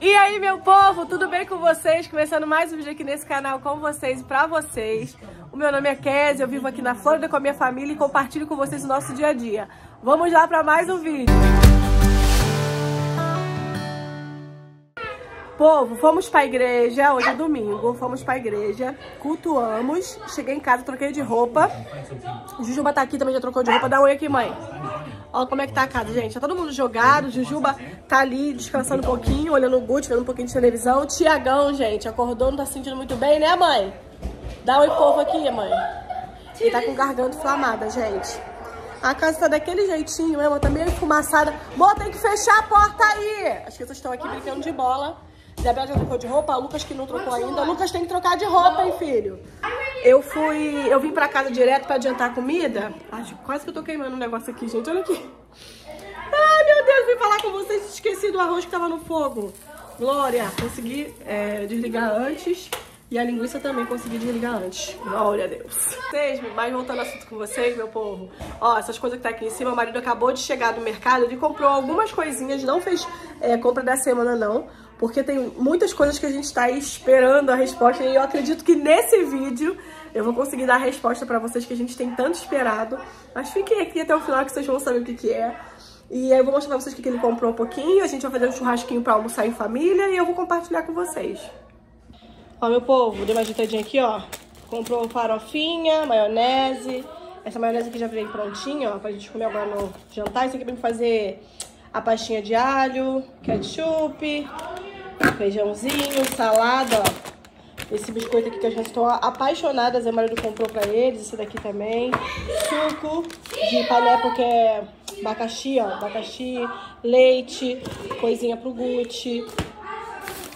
E aí, meu povo, tudo bem com vocês? Começando mais um vídeo aqui nesse canal com vocês e pra vocês. O meu nome é Kézia, eu vivo aqui na Flórida com a minha família e compartilho com vocês o nosso dia a dia. Vamos lá pra mais um vídeo. Povo, fomos pra igreja, hoje é domingo, fomos pra igreja, cultuamos, cheguei em casa, troquei de roupa. Jujuba tá aqui, também já trocou de roupa, dá um oi aqui, mãe. Olha como é que tá a casa, gente. Tá todo mundo jogado. Jujuba tá ali descansando um pouquinho, olhando o Gucci, vendo um pouquinho de televisão. Tiagão, gente, acordou, não tá se sentindo muito bem, né, mãe? Dá um oi povo aqui, mãe. Ele tá com garganta inflamada, gente. A casa tá daquele jeitinho, mesmo, tá meio enfumaçada. Mô, tem que fechar a porta aí! As crianças estão aqui brincando de bola. Isabel já trocou de roupa, o Lucas que não trocou ainda. O Lucas tem que trocar de roupa, hein, filho? Eu fui... Eu vim pra casa direto pra adiantar a comida. Ai, quase que eu tô queimando um negócio aqui, gente. Olha aqui. Ai, meu Deus, vim falar com vocês. Esqueci do arroz que tava no fogo. Glória, consegui é, desligar antes. E a linguiça também consegui desligar antes. Glória a Deus. Vocês, mas voltando ao assunto com vocês, meu povo. Ó, essas coisas que tá aqui em cima, o marido acabou de chegar do mercado. Ele comprou algumas coisinhas, não fez é, compra da semana, não. Porque tem muitas coisas que a gente tá aí esperando a resposta. E eu acredito que nesse vídeo eu vou conseguir dar a resposta pra vocês que a gente tem tanto esperado. Mas fiquem aqui até o final que vocês vão saber o que que é. E aí eu vou mostrar pra vocês o que ele comprou um pouquinho. A gente vai fazer um churrasquinho pra almoçar em família. E eu vou compartilhar com vocês. Ó, meu povo, dei uma ajeitadinha aqui, ó. Comprou farofinha, maionese. Essa maionese aqui já veio prontinha, ó, pra gente comer agora no jantar. Isso aqui é pra fazer a pastinha de alho, ketchup, feijãozinho, salada, ó. Esse biscoito aqui que a gente estão apaixonadas, a marido comprou pra eles, esse daqui também. Suco de paneco que é abacaxi, ó, abacaxi, leite, coisinha pro Gucci.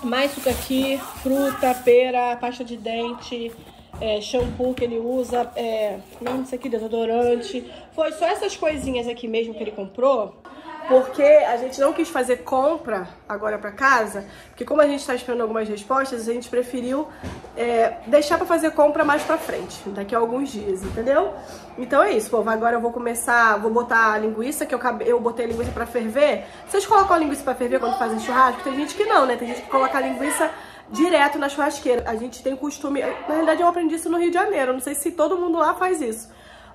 Mais suco aqui, fruta, pera, pasta de dente, é, shampoo que ele usa, é, não, isso aqui, desodorante. Foi só essas coisinhas aqui mesmo que ele comprou, porque a gente não quis fazer compra agora pra casa, porque como a gente tá esperando algumas respostas, a gente preferiu é, deixar pra fazer compra mais pra frente, daqui a alguns dias, entendeu? Então é isso, povo. Agora eu vou começar, vou botar a linguiça, que eu, eu botei a linguiça pra ferver. Vocês colocam a linguiça pra ferver quando fazem churrasco? Tem gente que não, né? Tem gente que coloca a linguiça direto na churrasqueira. A gente tem costume... Na realidade eu aprendi isso no Rio de Janeiro, não sei se todo mundo lá faz isso.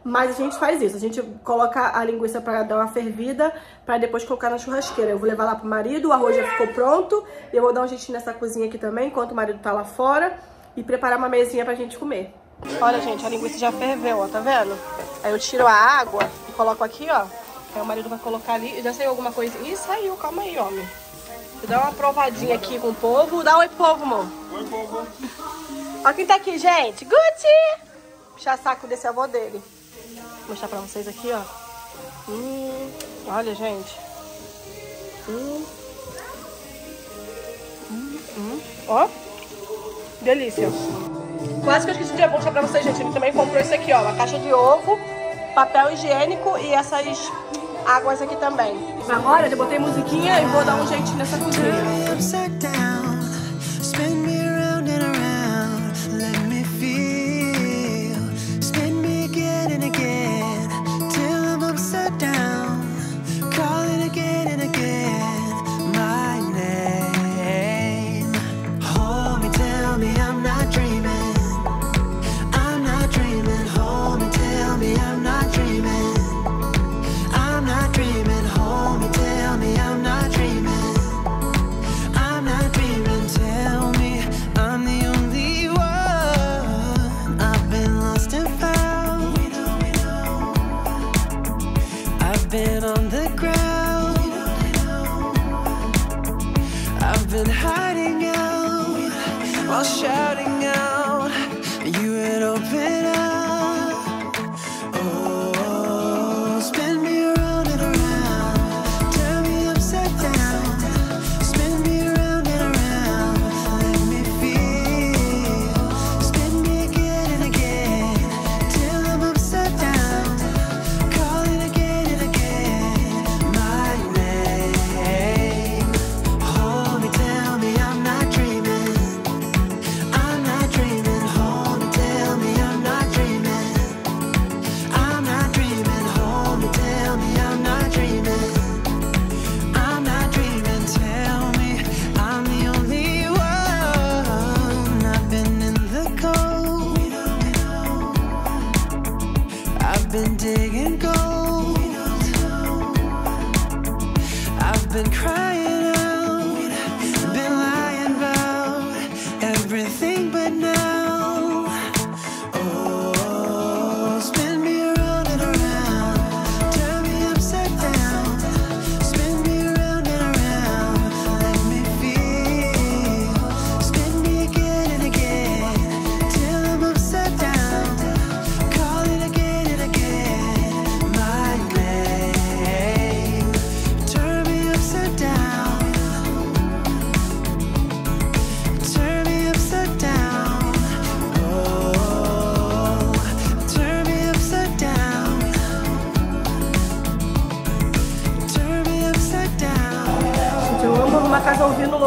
Mas a gente faz isso, a gente coloca a linguiça pra dar uma fervida, pra depois colocar na churrasqueira. Eu vou levar lá pro marido, o arroz já ficou pronto. E eu vou dar um jeitinho nessa cozinha aqui também, enquanto o marido tá lá fora. E preparar uma mesinha pra gente comer. Olha, gente, a linguiça já ferveu, ó, tá vendo? Aí eu tiro a água e coloco aqui, ó. Aí o marido vai colocar ali. Já saiu alguma coisa? Ih, saiu, calma aí, homem. Vou dar uma provadinha aqui com o povo. Dá um oi, povo, amor. Oi, povo. Ó quem tá aqui, gente. Gucci! Puxar saco desse avô dele. Vou mostrar pra vocês aqui, ó. Hum, olha, gente. Hum. Hum, hum. Ó. Delícia. Quase que eu esqueci de mostrar pra vocês, gente. Ele também comprou isso aqui, ó. Uma caixa de ovo, papel higiênico e essas águas aqui também. Agora eu botei musiquinha e vou dar um jeitinho nessa cozinha.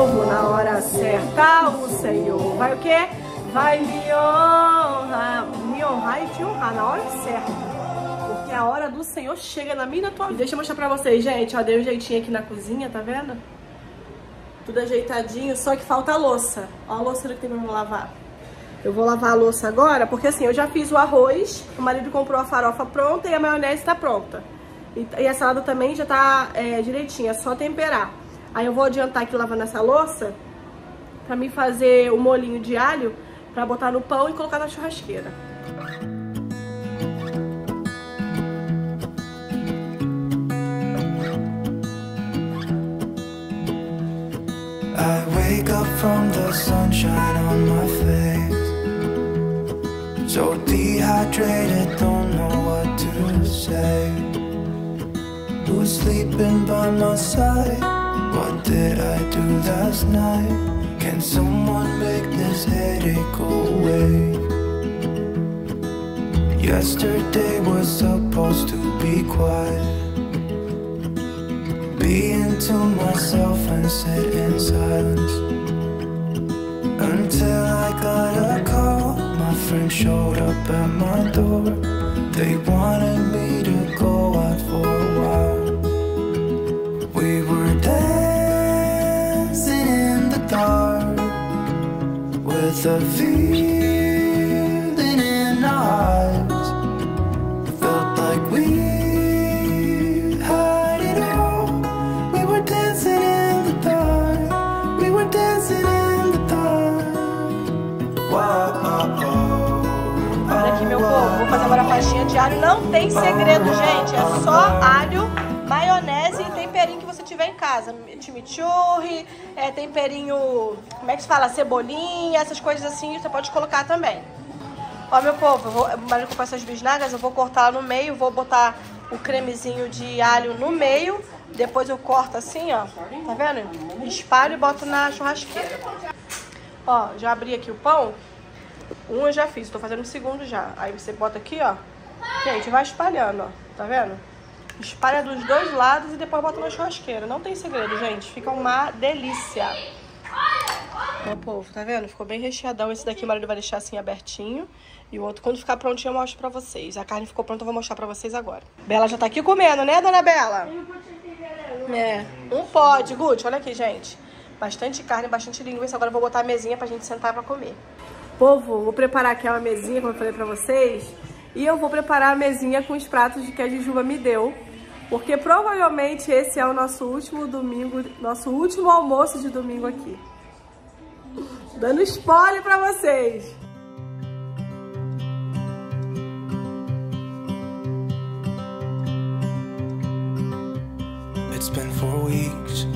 Povo, na hora certa o Senhor vai o quê? Vai me honrar, me honrar e te honrar na hora certa. Porque a hora do Senhor chega na minha e na tua vida. Deixa eu mostrar pra vocês, gente. Ó, dei um jeitinho aqui na cozinha, tá vendo? Tudo ajeitadinho, só que falta a louça. Ó a louça que tem pra lavar. Eu vou lavar a louça agora, porque assim, eu já fiz o arroz, o marido comprou a farofa pronta e a maionese tá pronta. E, e a salada também já tá é, direitinha, é só temperar. Aí eu vou adiantar aqui lavando essa louça pra mim fazer o molinho de alho pra botar no pão e colocar na churrasqueira. I wake up from the sunshine on my face So dehydrated, don't know what to say Who's sleeping by my side? What did I do last night? Can someone make this headache go away? Yesterday was supposed to be quiet Being to myself and sit in silence Until I got a call My friend showed up at my door They wanted me to go out for A feeling in our eyes Felt like we had it all We were dancing in the dark We were dancing in the dark Olha aqui, meu povo. Vou fazer agora a pastinha de alho. Não tem segredo, gente. É só alho, maionese e temperinho que você tiver em casa. Chimichurri, é, temperinho, como é que se fala? Cebolinha, essas coisas assim, você pode colocar também. Ó, meu povo, eu vou, marido comprou essas bisnagas, eu vou cortar no meio, vou botar o cremezinho de alho no meio, depois eu corto assim, ó, tá vendo? Espalho e boto na churrasqueira. Ó, já abri aqui o pão, um eu já fiz, tô fazendo o segundo já. Aí você bota aqui, ó, gente, vai espalhando, ó, tá vendo? Espalha dos dois lados e depois bota na churrasqueira. Não tem segredo, gente, fica uma delícia. Ó, povo, tá vendo? Ficou bem recheadão. Esse daqui o marido vai deixar assim abertinho. E o outro, quando ficar prontinho, eu mostro pra vocês. A carne ficou pronta, eu vou mostrar pra vocês agora. Bela já tá aqui comendo, né, dona Bela? É, um pode, Gucci. Olha aqui, gente. Bastante carne, bastante linguiça. Agora eu vou botar a mesinha pra gente sentar pra comer. Povo, vou preparar aqui uma mesinha, como eu falei pra vocês. E eu vou preparar a mesinha com os pratos que a Jujuba me deu. Porque provavelmente esse é o nosso último domingo, nosso último almoço de domingo aqui. Dando spoiler pra vocês. It's been four weeks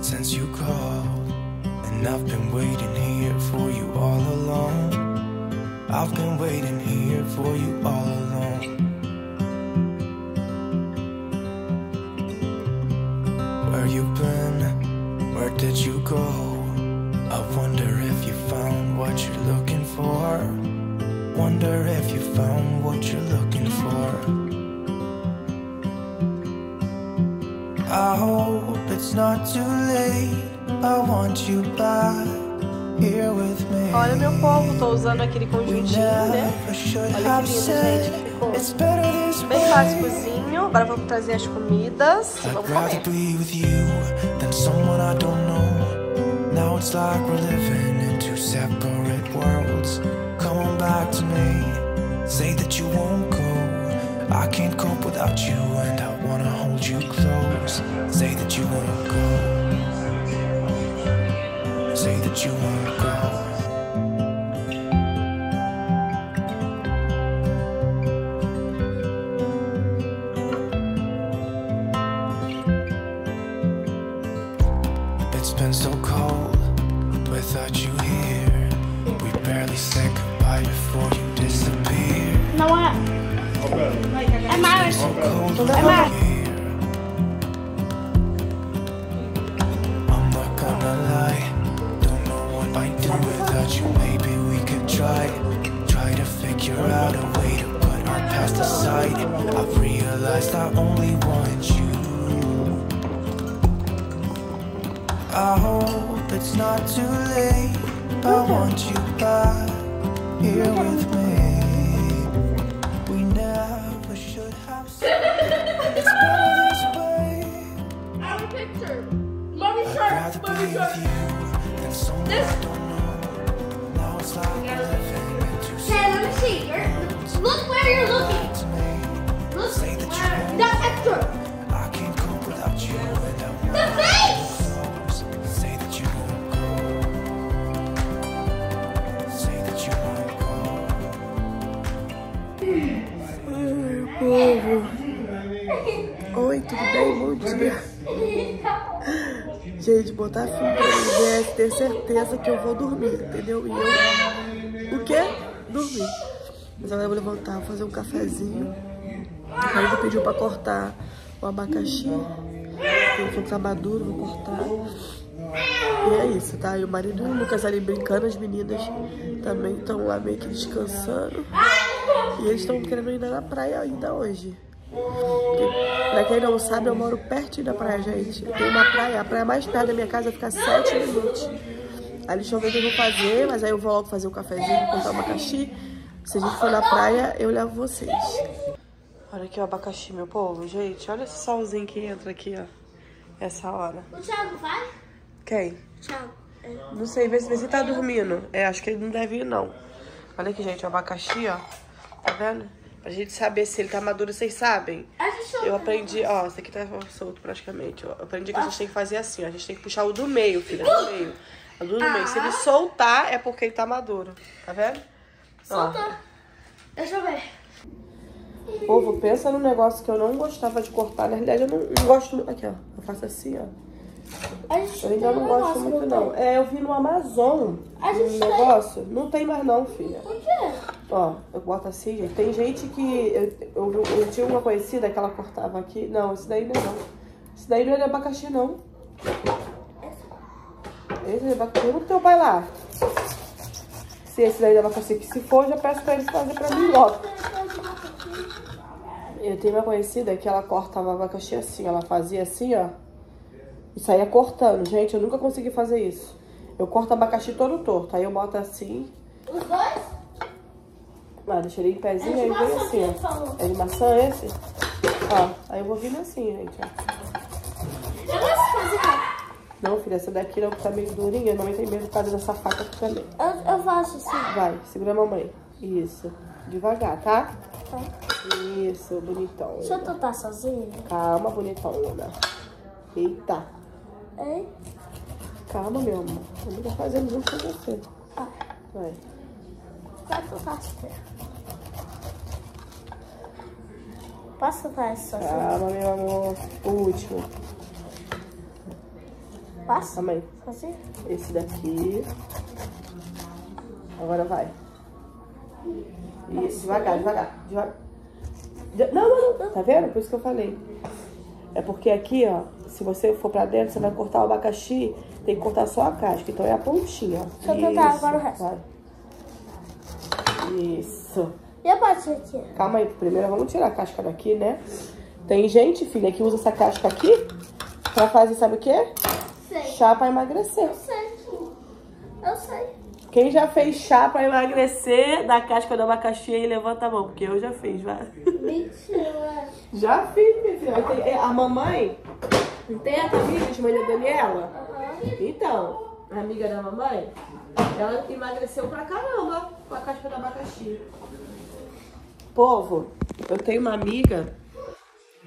since you called, and I've been waiting here for you all along. I've been waiting here for you all along. Found what you're looking for. I hope it's not too late. I want you back here with me. Olha, meu povo, tô usando aquele conjuntinho, né? Olha que lindo, gente, ficou. Bem básicozinho. Agora vamos trazer as comidas. I'd Vamos comer. be with you than someone I don't know. Now it's like we're living in two separate worlds. Come on back to me. Say that you won't go. I can't cope without you, and I wanna hold you close. Say that you won't go. Say that you won't go. Figure out a way to put our past aside. I've realized I only want you. I hope it's not too late. I want you back here with me. We never should have this way. Picture. Mommy I'd shirt. rather be Mommy with shirt. you than someone I don't know. Now it's like You're, look where you're looking. to me. Look Say that you where. won't. That picture. I can't cope without you and I'm The face. close. Say that you won't go. Say that you won't go. Povo. Oi, tudo bem? Bom dia. Gente, botar fim pra mim é ter certeza que eu vou dormir, entendeu? E eu. O quê? Dormir. Mas eu vou levantar, vou fazer um cafezinho. Aí eu pediu pra cortar o abacaxi. Ele falou que tá maduro, vou cortar. E é isso, tá? E o marido e o Lucas ali brincando, as meninas também estão lá meio que descansando. E eles estão querendo ir na praia ainda hoje. Pra quem não sabe, eu moro pertinho da praia, gente. Tem uma praia, a praia mais perto da minha casa fica sete minutos. Aí eles estão vendo o que eu vou fazer, mas aí eu vou logo fazer o cafezinho, cortar o abacaxi. Se a gente for na praia, eu levo vocês. Olha aqui o abacaxi, meu povo. Gente, olha esse solzinho que entra aqui, ó. Essa hora. O Thiago vai? Quem? Thiago. Não sei, vê se se tá dormindo. É, acho que ele não deve ir, não. Olha aqui, gente, o abacaxi, ó. Tá vendo? Pra gente saber se ele tá maduro, vocês sabem. A gente Eu aprendi, ó, esse aqui tá solto praticamente. Eu aprendi que a gente tem que fazer assim, ó. A gente tem que puxar o do meio, filha, do meio. O do meio. Se ele soltar, é porque ele tá maduro. Tá vendo? Solta. Deixa eu ver. Povo, pensa num negócio que eu não gostava de cortar. Na realidade, eu não, não gosto muito. Aqui, ó. Eu faço assim, ó. A gente Eu ainda não gosto muito, não. É, eu vi no Amazon A gente um tem. negócio. Não tem mais, não, filha. Por quê? Ó, eu boto assim, gente. Tem gente que. Eu, eu, eu tinha uma conhecida que ela cortava aqui. Não, esse daí não é não. Esse daí não é de abacaxi, não. Esse é de abacaxi. Pergunta pro teu pai lá. Se esse daí de abacaxi. Que se for, já peço pra eles fazer pra mim logo. Eu tenho uma conhecida que ela cortava abacaxi assim. Ela fazia assim, ó. E saía cortando. Gente, eu nunca consegui fazer isso. Eu corto abacaxi todo torto. Aí eu boto assim. Os dois? Ah, deixa ele em pezinho, É aí vem assim, ó. É de maçã esse? Ó, aí eu vou vindo assim, gente, ó. Eu gosto de fazer. Não, filha, essa daqui não, que tá meio durinha. Mamãe tem medo por causa dessa faca aqui também. Eu, eu faço assim. Vai, segura a mamãe. Isso. Devagar, tá? Tá? Isso, bonitão. Deixa eu tentar sozinho. Calma, bonitona. Eita. Hein? Calma, meu amor. Eu não fazendo junto com você. Ah, Vai. vai tentar assim. Posso fazer sozinho? Calma, meu amor. O último. Posso? Calma aí. Assim? Esse daqui. Agora vai. Isso, devagar, devagar, devagar. De- Não, não, não. Tá vendo? Por isso que eu falei. É porque aqui, ó, se você for pra dentro, você vai cortar o abacaxi, tem que cortar só a casca. Então é a pontinha, ó. Deixa eu tentar agora o resto. Vai. Isso. E a parte aqui? Calma aí, primeiro vamos tirar a casca daqui, né? Tem gente, filha, que usa essa casca aqui pra fazer, sabe o quê? Sei. Chá pra emagrecer. Eu sei. Eu sei. Quem já fez chá pra emagrecer da casca do abacaxi aí, levanta a mão, porque eu já fiz, vai. Mentira. Já fiz, minha filha. É, A mamãe, tem a amiga de mãe da Daniela? Então, a amiga da mamãe, ela emagreceu pra caramba com a casca do abacaxi. Povo, eu tenho uma amiga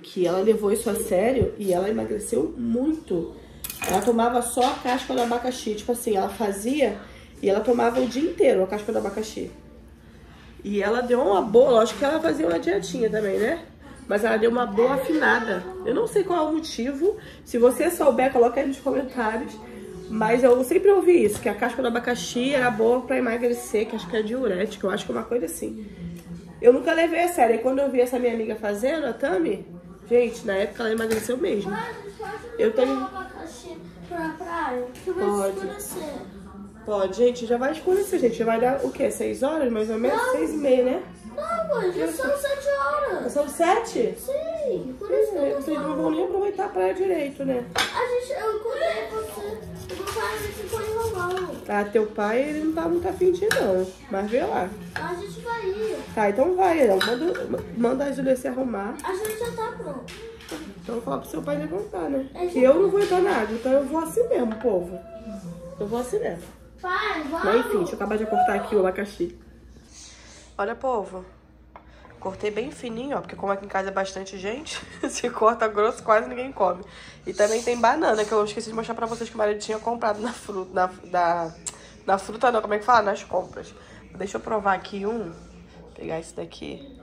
que ela levou isso a sério e ela emagreceu muito. Ela tomava só a casca do abacaxi. Tipo assim, ela fazia e ela tomava o dia inteiro a casca do abacaxi. E ela deu uma boa, lógico que ela fazia uma dietinha também, né? Mas ela deu uma boa afinada. Eu não sei qual é o motivo. Se você souber, coloca aí nos comentários. Mas eu sempre ouvi isso, que a casca do abacaxi era boa pra emagrecer, que acho que é diurética, eu acho que é uma coisa assim. Eu nunca levei a sério. E quando eu vi essa minha amiga fazendo, a Tami, gente, na época ela emagreceu mesmo. Eu tenho- pra praia. Que vai Pode. escurecer. Pode, gente, já vai escurecer, gente. Já vai dar o quê? Seis horas, mais ou menos? Seis e meia, né? Não, mãe, já são sete horas. São sete? Sim, por isso que eu tô Vocês não vão nem aproveitar a praia direito, né? A gente, eu encontrei você. Eu não falei, a gente foi enrolando. Ah, teu pai, ele não tá muito afim de não. Mas vê lá. A gente vai ir. Tá, então vai, não. Manda, manda a Júlia se arrumar. A gente já tá pronto. Então eu vou falar pro seu pai levantar, né? Que eu não vou entrar na água, então eu vou assim mesmo, povo. Eu vou assim mesmo. Pai, Mas vamos. enfim, deixa eu acabar de cortar aqui o abacaxi. Olha, povo. Cortei bem fininho, ó, porque como aqui em casa é bastante gente, se corta grosso, quase ninguém come. E também tem banana, que eu esqueci de mostrar pra vocês que o marido tinha comprado na fruta, na, da, na fruta não, como é que fala? Nas compras. Deixa eu provar aqui um. Vou pegar esse daqui.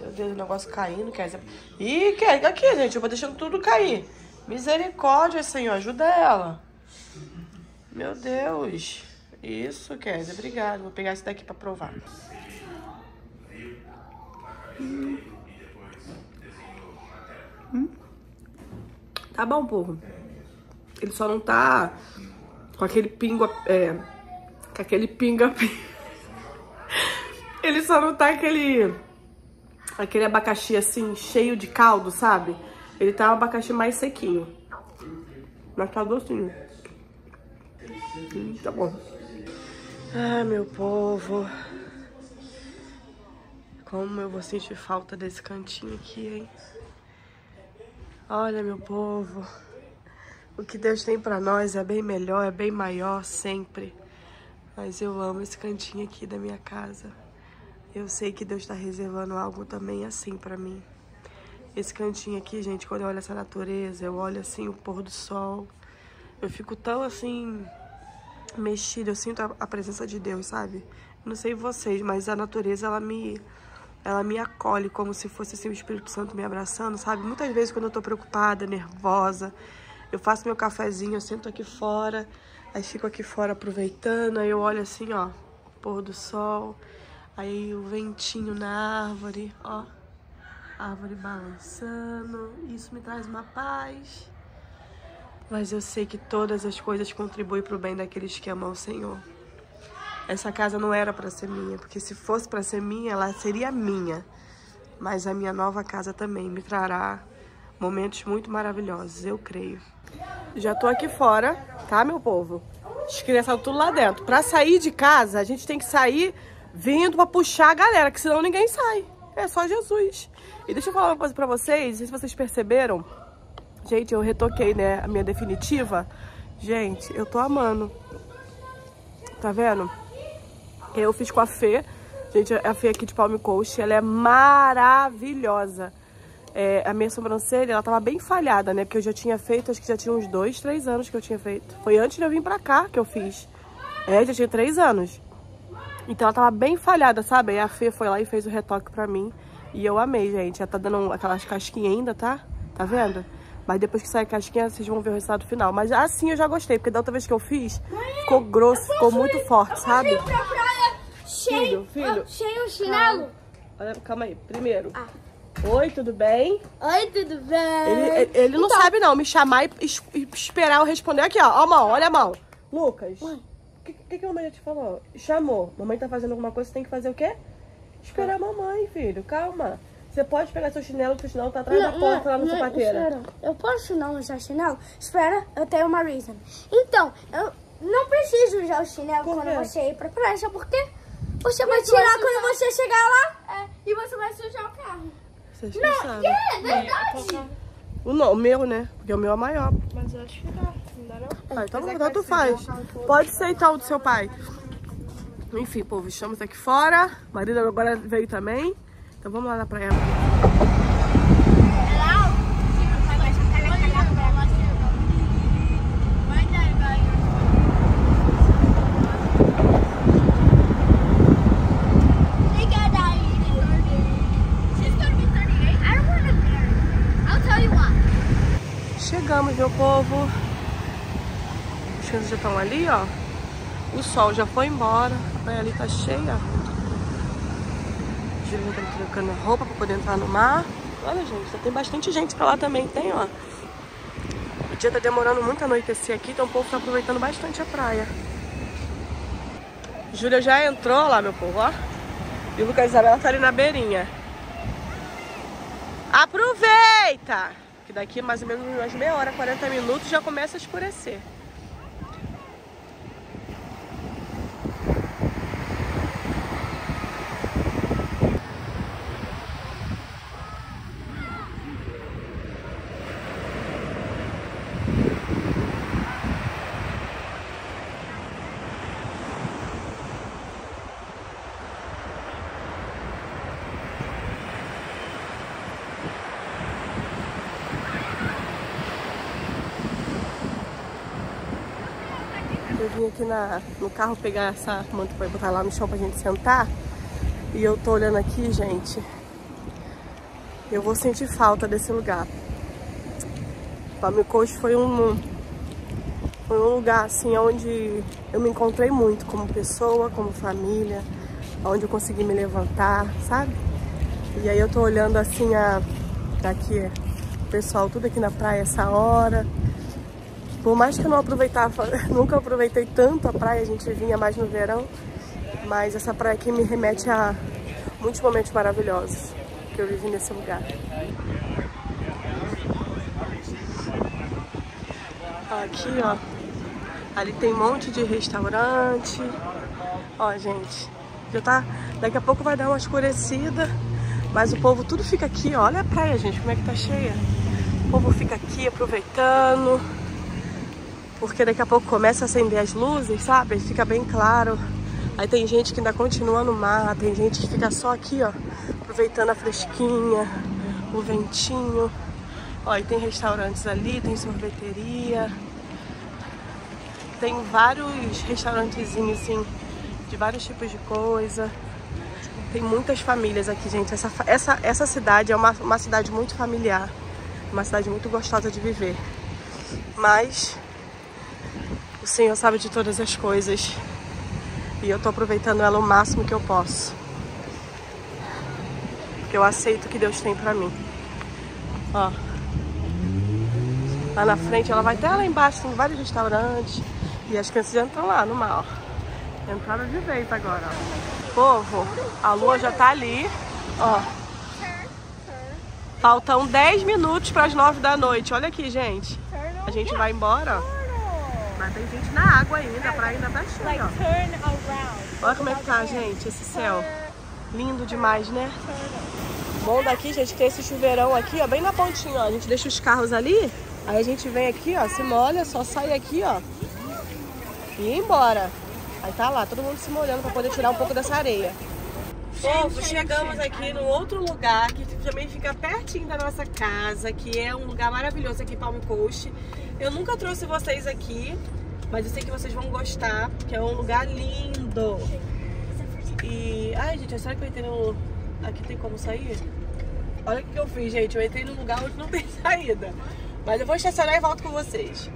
Meu Deus, o negócio caindo, dizer... Ih, quer aqui, gente, eu vou deixando tudo cair. Misericórdia, Senhor, ajuda ela. Meu Deus. Isso, Kézia, obrigada. Vou pegar esse daqui pra provar. Hum. Tá bom, povo. Ele só não tá com aquele pingo... É, com aquele pinga... Ele só não tá aquele... Aquele abacaxi, assim, cheio de caldo, sabe? Ele tá um abacaxi mais sequinho. Mas tá docinho. Hum, tá bom. Ah, meu povo. Como eu vou sentir falta desse cantinho aqui, hein? Olha, meu povo. O que Deus tem pra nós é bem melhor, é bem maior sempre. Mas eu amo esse cantinho aqui da minha casa. Eu sei que Deus tá reservando algo também assim pra mim. Esse cantinho aqui, gente, quando eu olho essa natureza, eu olho assim o pôr do sol. Eu fico tão assim mexida, eu sinto a, a presença de Deus, sabe? Não sei vocês, mas a natureza ela me ela me acolhe como se fosse assim, o Espírito Santo me abraçando, sabe? Muitas vezes quando eu tô preocupada, nervosa, eu faço meu cafezinho, eu sento aqui fora, aí fico aqui fora aproveitando, aí eu olho assim, ó, pôr do sol, aí o ventinho na árvore, ó, árvore balançando, isso me traz uma paz. Mas eu sei que todas as coisas contribuem para o bem daqueles que amam o Senhor. Essa casa não era para ser minha, porque se fosse para ser minha, ela seria minha. Mas a minha nova casa também me trará momentos muito maravilhosos, eu creio. Já tô aqui fora, tá, meu povo? As crianças tudo lá dentro. Para sair de casa, a gente tem que sair vindo para puxar a galera, que senão ninguém sai. É só Jesus. E deixa eu falar uma coisa para vocês, não sei se vocês perceberam. Gente, eu retoquei, né, a minha definitiva. Gente, eu tô amando. Tá vendo? Eu fiz com a Fê. Gente, a Fê aqui de Palm Coast, ela é maravilhosa. É, a minha sobrancelha, ela tava bem falhada, né? Porque eu já tinha feito, acho que já tinha uns dois, três anos que eu tinha feito. Foi antes de eu vir pra cá que eu fiz. É, já tinha três anos. Então ela tava bem falhada, sabe? Aí a Fê foi lá e fez o retoque pra mim. E eu amei, gente. Ela tá dando aquelas casquinhas ainda, tá? Tá vendo? Mas depois que sair a casquinha, vocês vão ver o resultado final. Mas assim eu já gostei, porque da outra vez que eu fiz, ficou grosso, ficou muito forte, sabe? pra praia cheio, Filho, filho. cheio o chinelo. Olha, calma aí. Primeiro. Oi, tudo bem? Oi, tudo bem? Ele, ele- ele não sabe não, me chamar e, e esperar eu responder aqui, ó. Ó a mão, olha a mão. Lucas, o que, que, que a mamãe já te falou? Chamou. Mamãe tá fazendo alguma coisa, você tem que fazer o quê? Esperar a mamãe, filho. Calma. Você pode pegar seu chinelo, seu chinelo tá atrás da porta lá no sapateira. Eu posso não usar chinelo? Espera, eu tenho uma reason. Então, eu não preciso usar o chinelo Por quando quê? você ir pra praia, sabe por quê? Você vai tirar quando você chegar lá e você vai sujar o carro. Vocês não sabem. É verdade. O, não, o meu, né? Porque o meu é maior. Mas eu acho que dá, não não? Ah, então, então tu faz. Pode ser então o do seu pai. Enfim, povo, estamos aqui fora. O marido agora veio também. Então vamos lá na praia. Chegamos, meu povo. As crianças já estão ali, ó. O sol já foi embora. A praia ali tá cheia. Júlia tá trocando roupa pra poder entrar no mar. Olha, gente, já tem bastante gente pra lá também. Tem, ó. O dia tá demorando muito a anoitecer aqui, então o povo tá aproveitando bastante a praia. Júlia já entrou lá, meu povo, ó. E o Lucas e Isabela tá ali na beirinha. Aproveita! Que daqui mais ou menos umas meia hora, 40 minutos já começa a escurecer. Eu vim aqui na, no carro pegar essa manta pra botar lá no chão pra gente sentar. E eu tô olhando aqui, gente. Eu vou sentir falta desse lugar. Palme Coast foi um, foi um lugar assim onde eu me encontrei muito como pessoa, como família, onde eu consegui me levantar, sabe? E aí eu tô olhando assim a daqui o pessoal tudo aqui na praia essa hora. Por mais que eu não aproveitava, nunca aproveitei tanto a praia, a gente vinha mais no verão, mas essa praia aqui me remete a muitos momentos maravilhosos que eu vivi nesse lugar. Aqui, ó. Ali tem um monte de restaurante. Ó, gente. Já tá... Daqui a pouco vai dar uma escurecida. Mas o povo tudo fica aqui, ó. Olha a praia, gente, como é que tá cheia. O povo fica aqui aproveitando. Porque daqui a pouco começa a acender as luzes, sabe? Fica bem claro. Aí tem gente que ainda continua no mar. Tem gente que fica só aqui, ó. Aproveitando a fresquinha, o ventinho. Ó, e tem restaurantes ali, tem sorveteria. Tem vários restaurantezinhos, assim, de vários tipos de coisa. Tem muitas famílias aqui, gente. Essa, essa, essa cidade é uma, uma cidade muito familiar. Uma cidade muito gostosa de viver. Mas o Senhor sabe de todas as coisas. E eu tô aproveitando ela o máximo que eu posso. Porque eu aceito o que Deus tem pra mim. Ó. Lá na frente, ela vai até lá embaixo, tem vários restaurantes. E as crianças já estão lá no mar, ó. Entraram de vez agora, ó. Povo, a lua já tá ali, ó. Faltam 10 minutos para as 9 da noite. Olha aqui, gente. A gente vai embora, ó. Tem gente na água ainda, a praia ainda tá cheia, ó. Olha como é que tá, gente, esse céu. Lindo demais, né? Bom daqui, gente, tem esse chuveirão aqui, ó, bem na pontinha, ó. A gente deixa os carros ali Aí a gente vem aqui, ó, se molha, só sai aqui, ó. E ir embora. Aí tá lá, todo mundo se molhando pra poder tirar um pouco dessa areia. Povo, chegamos aqui no outro lugar que também fica pertinho da nossa casa, que é um lugar maravilhoso aqui em Palm Coast. Eu nunca trouxe vocês aqui, mas eu sei que vocês vão gostar, que é um lugar lindo. E... Ai, gente, será que eu entrei no... Aqui tem como sair? Olha o que eu fiz, gente. Eu entrei num lugar onde não tem saída. Mas eu vou estacionar e volto com vocês.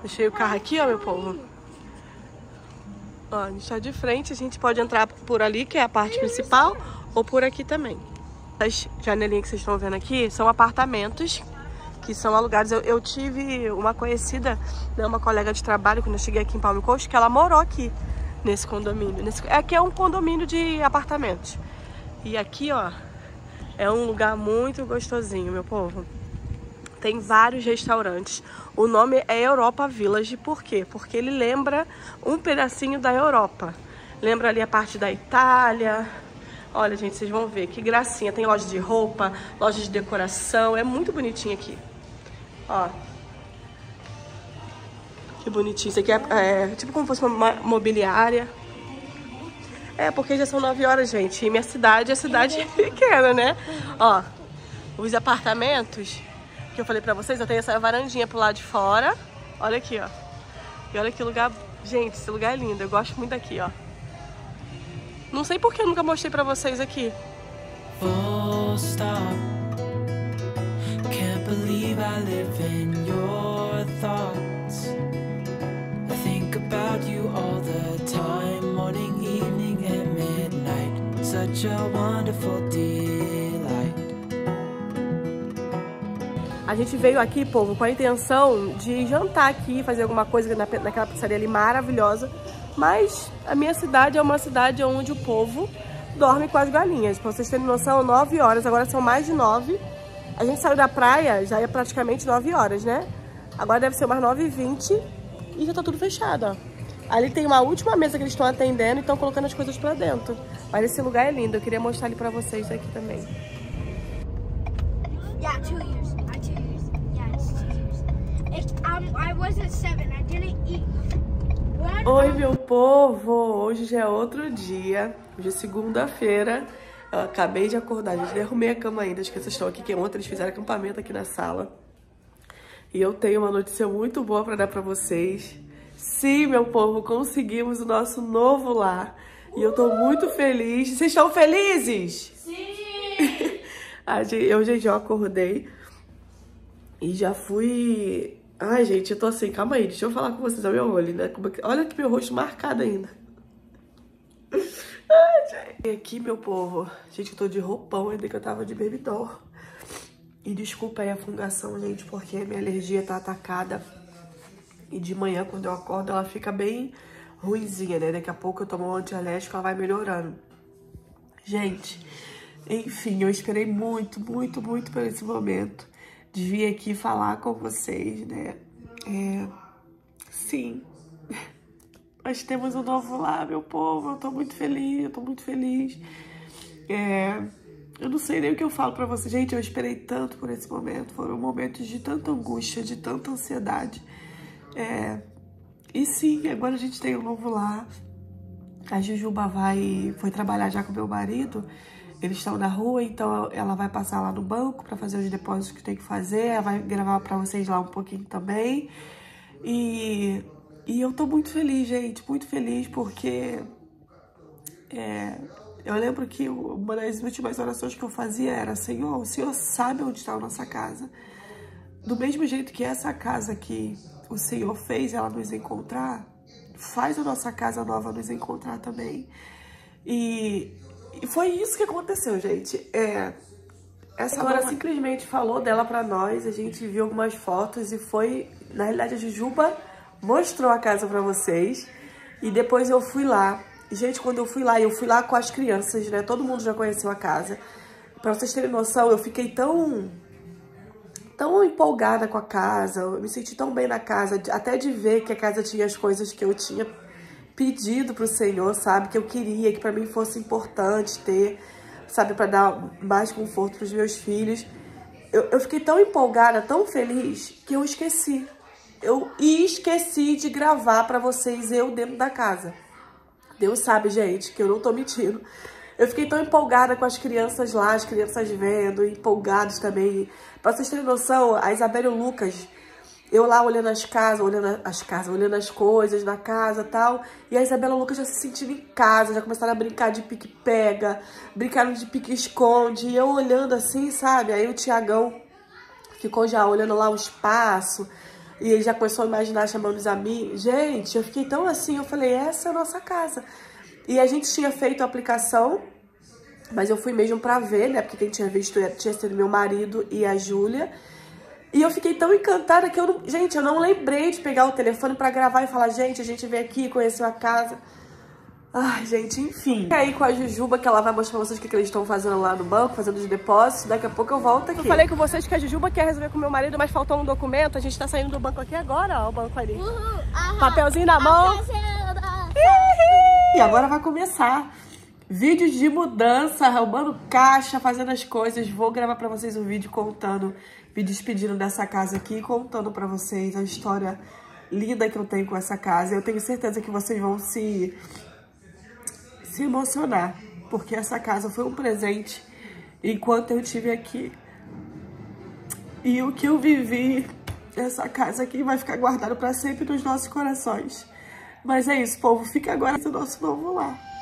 Deixei o carro aqui, ó, meu povo. Ó, a gente tá de frente, a gente pode entrar por ali, que é a parte principal, ou por aqui também. As janelinhas que vocês estão vendo aqui são apartamentos que são alugados. Eu, eu tive uma conhecida, né, uma colega de trabalho, quando eu cheguei aqui em Palme Coast, que ela morou aqui nesse condomínio. Nesse, aqui é um condomínio de apartamentos. E aqui, ó, é um lugar muito gostosinho, meu povo tem vários restaurantes. O nome é Europa Village, por quê? Porque ele lembra um pedacinho da Europa. Lembra ali a parte da Itália. Olha, gente, vocês vão ver que gracinha. Tem loja de roupa, loja de decoração. É muito bonitinho aqui. Ó. Que bonitinho. Isso aqui é, é tipo como fosse uma mobiliária. É, porque já são 9 horas, gente. E minha cidade é cidade pequena, né? Ó, os apartamentos que eu falei pra vocês, eu tenho essa varandinha pro lado de fora. Olha aqui, ó. E olha que lugar... Gente, esse lugar é lindo. Eu gosto muito daqui, ó. Não sei por que eu nunca mostrei pra vocês aqui. Stop believe I live in your thoughts I think about you all the time Morning, evening and midnight Such a wonderful delight a gente veio aqui, povo, com a intenção de jantar aqui, fazer alguma coisa na, naquela pizzaria ali maravilhosa. Mas a minha cidade é uma cidade onde o povo dorme com as galinhas. Pra vocês terem noção, 9 horas, agora são mais de 9. A gente saiu da praia, já é praticamente 9 horas, né? Agora deve ser umas 9 e 20 e já tá tudo fechado, ó. Ali tem uma última mesa que eles estão atendendo e estão colocando as coisas pra dentro. Mas esse lugar é lindo, eu queria mostrar ele pra vocês aqui também. Yeah, two years. Oi, meu povo! Hoje já é outro dia. Hoje é segunda-feira. Eu acabei de acordar. Gente, arrumei a cama ainda. As crianças estão aqui, que ontem eles fizeram acampamento aqui na sala. E eu tenho uma notícia muito boa para dar para vocês. Sim, meu povo, conseguimos o nosso novo lar. E eu tô muito feliz. Vocês estão felizes? Sim! eu, gente, eu acordei e já fui... Ai, gente, eu tô assim, calma aí, deixa eu falar com vocês, olha meu olho, né? Olha que meu rosto marcado ainda. E aqui, meu povo, gente, eu tô de roupão ainda que eu tava de baby. E desculpa aí a fungação, gente, porque minha alergia tá atacada. E de manhã, quando eu acordo, ela fica bem ruinzinha, né? Daqui a pouco eu tomo um antialérgico, ela vai melhorando. Gente, enfim, eu esperei muito, muito, muito por esse momento de vir aqui falar com vocês, né? É, sim, nós temos um novo lar, meu povo. Eu tô muito feliz, eu tô muito feliz. É, eu não sei nem o que eu falo pra vocês. Gente, eu esperei tanto por esse momento. Foram momentos de tanta angústia, de tanta ansiedade. É, e sim, agora a gente tem um novo lar. A Jujuba vai, foi trabalhar já com meu marido. Eles estão na rua, então ela vai passar lá no banco para fazer os depósitos que tem que fazer. Ela vai gravar para vocês lá um pouquinho também. E, e eu tô muito feliz, gente, muito feliz porque é, eu lembro que uma das últimas orações que eu fazia era Senhor, o Senhor sabe onde está a nossa casa. Do mesmo jeito que essa casa aqui o Senhor fez ela nos encontrar, faz a nossa casa nova nos encontrar também. E, e foi isso que aconteceu, gente. É, essa agora simplesmente falou dela pra nós, a gente viu algumas fotos e foi... Na realidade, a Jujuba mostrou a casa pra vocês e depois eu fui lá. Gente, quando eu fui lá, eu fui lá com as crianças, né? Todo mundo já conheceu a casa. Pra vocês terem noção, eu fiquei tão tão empolgada com a casa, eu me senti tão bem na casa, até de ver que a casa tinha as coisas que eu tinha pedido pro Senhor, sabe? Que eu queria, que para mim fosse importante ter, sabe? para dar mais conforto pros meus filhos. Eu, eu fiquei tão empolgada, tão feliz, que eu esqueci. Eu esqueci de gravar para vocês eu dentro da casa. Deus sabe, gente, que eu não tô mentindo. Eu fiquei tão empolgada com as crianças lá, as crianças vendo, empolgados também. Pra vocês terem noção, a Isabela e o Lucas, eu lá olhando as casas, olhando as casas, olhando as coisas na casa e tal. E a Isabela e o Lucas já se sentindo em casa, já começaram a brincar de pique-pega, brincaram de pique-esconde. E eu olhando assim, sabe? Aí o Tiagão ficou já olhando lá o espaço. E ele já começou a imaginar chamando os amigos. Gente, eu fiquei tão assim, eu falei, essa é a nossa casa. E a gente tinha feito a aplicação, mas eu fui mesmo pra ver, né? Porque quem tinha visto tinha sido meu marido e a Júlia. E eu fiquei tão encantada que eu não... Gente, eu não lembrei de pegar o telefone pra gravar e falar, gente, a gente veio aqui, conheceu a casa. Ai, gente, enfim. E aí com a Jujuba, que ela vai mostrar pra vocês o que, que eles estão fazendo lá no banco, fazendo os depósitos. Daqui a pouco eu volto aqui. Eu falei com vocês que a Jujuba quer resolver com meu marido, mas faltou um documento. A gente tá saindo do banco aqui agora, ó, o banco ali. Uhum, Papelzinho na mão. E agora vai começar vídeos de mudança, arrumando caixa, fazendo as coisas. Vou gravar pra vocês um vídeo contando, me despedindo dessa casa aqui, contando pra vocês a história linda que eu tenho com essa casa. Eu tenho certeza que vocês vão se, se emocionar, porque essa casa foi um presente enquanto eu estive aqui. E o que eu vivi nessa casa aqui vai ficar guardado para sempre nos nossos corações. Mas é isso, povo. Fica agora no nosso novo lar.